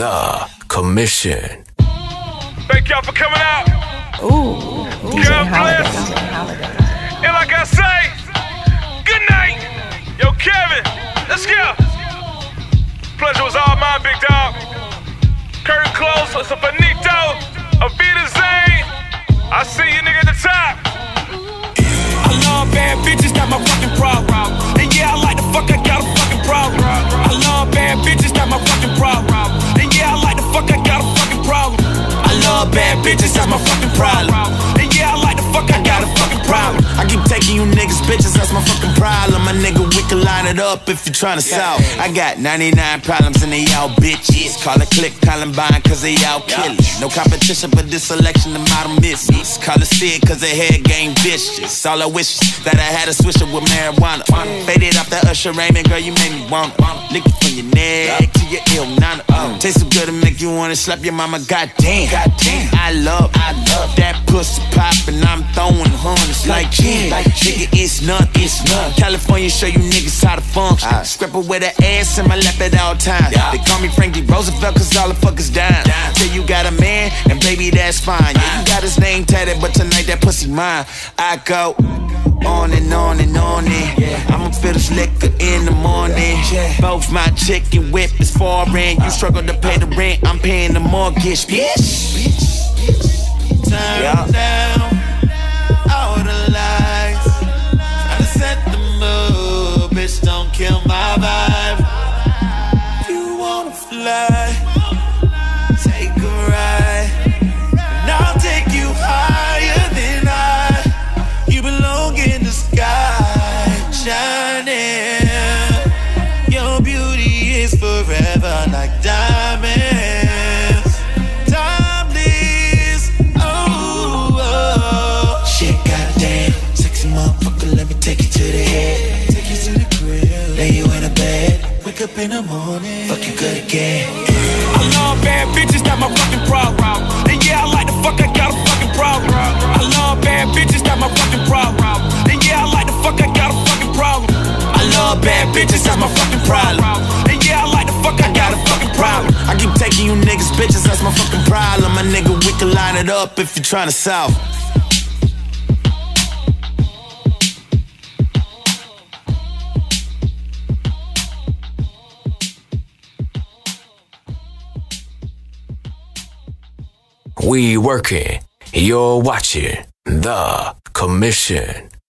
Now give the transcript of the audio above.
The Commission. Thank y'all for coming out. Ooh, DJ God bless. And like I say, good night. Yo, Kevin, let's go. Pleasure was all mine, big dog. Curtain close, it's a Benito, Avita Zane. I see you nigga at the top. Love bad bitches, that's my fucking problem. And yeah, I like the fuck, I got a fucking problem. I keep taking you niggas bitches, that's my fucking problem. My nigga, we can line it up if you tryna solve. I got 99 problems and they all bitches. Call it click Columbine cause they all killers. No competition for this selection, the model misses. Call it Sid cause they head game vicious. All I wish is that I had a swisher with marijuana. Faded off that Usher Raymond, girl, you made me want it. Lick it from your neck to your ill. Wanna slap your mama, goddamn. Goddamn. I love, I love that pussy poppin'. I'm throwing hundreds like gin. Nigga, it's none, it's none. California show you niggas how to function. Scrap it with her ass in my lap at all times. They call me Frankie Roosevelt cause all the fuckers down. Till you got a man, and baby, that's fine. Yeah, you got his name tatted, but tonight that pussy mine. I go on and on and on and I'ma feel this liquor in the morning. Both my chicken whip is foreign. You uh. struggle to pay the rent, I'm paying the mortgage, bitch. Turn down all the lights. Tryna set the mood, bitch. Don't kill my vibe. You wanna fly? Like diamonds. Timeless, oh, oh. Shit, goddamn, sexy motherfucker, let me take you to the head. Take you to the crib, lay you in a bed. Wake up in the morning, fuck you good again. I love bad bitches, not my fucking problem. And yeah, I like the fuck, I got a fucking problem. I love bad bitches, not my fucking problem. And yeah, I like the fuck, I got a fucking problem. I love bad bitches, that's my fucking problem. And yeah, I like the fuck, I got a fucking problem. I keep taking you niggas bitches, that's my fucking problem. My nigga, we can line it up if you tryna solve. We working. You're watching The Commission.